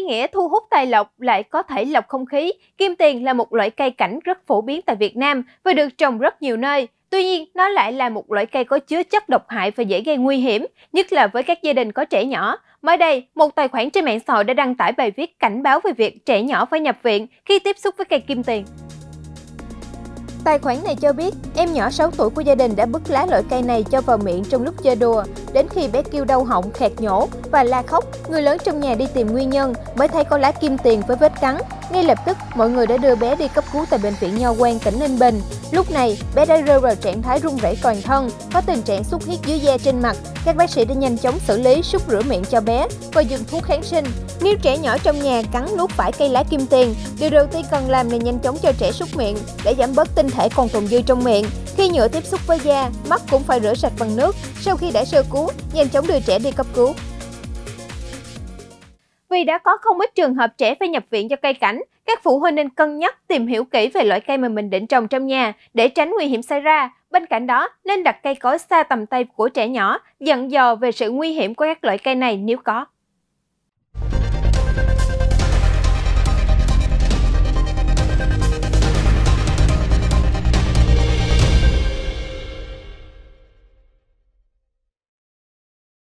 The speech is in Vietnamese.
nghĩa thu hút tài lộc lại có thể lọc không khí, kim tiền là một loại cây cảnh rất phổ biến tại Việt Nam và được trồng rất nhiều nơi. Tuy nhiên, nó lại là một loại cây có chứa chất độc hại và dễ gây nguy hiểm, nhất là với các gia đình có trẻ nhỏ. Mới đây, một tài khoản trên mạng xã hội đã đăng tải bài viết cảnh báo về việc trẻ nhỏ phải nhập viện khi tiếp xúc với cây kim tiền. Tài khoản này cho biết, em nhỏ 6 tuổi của gia đình đã bứt lá loại cây này cho vào miệng trong lúc chơi đùa. Đến khi bé kêu đau họng, khẹt nhổ và la khóc, người lớn trong nhà đi tìm nguyên nhân mới thấy có lá kim tiền với vết cắn. Ngay lập tức, mọi người đã đưa bé đi cấp cứu tại bệnh viện Nho Quan, tỉnh Ninh Bình. Lúc này, bé đã rơi vào trạng thái run rẩy toàn thân, có tình trạng xuất huyết dưới da trên mặt. Các bác sĩ đã nhanh chóng xử lý, súc rửa miệng cho bé và dùng thuốc kháng sinh. Nếu trẻ nhỏ trong nhà cắn nuốt phải cây lá kim tiền, điều đầu tiên cần làm là nhanh chóng cho trẻ súc miệng để giảm bớt tinh thể còn tồn dư trong miệng. Khi nhựa tiếp xúc với da, mắt cũng phải rửa sạch bằng nước. Sau khi đã sơ cứu, nhanh chóng đưa trẻ đi cấp cứu. Vì đã có không ít trường hợp trẻ phải nhập viện do cây cảnh, các phụ huynh nên cân nhắc tìm hiểu kỹ về loại cây mà mình định trồng trong nhà để tránh nguy hiểm xảy ra. Bên cạnh đó, nên đặt cây cối xa tầm tay của trẻ nhỏ, dặn dò về sự nguy hiểm của các loại cây này nếu có.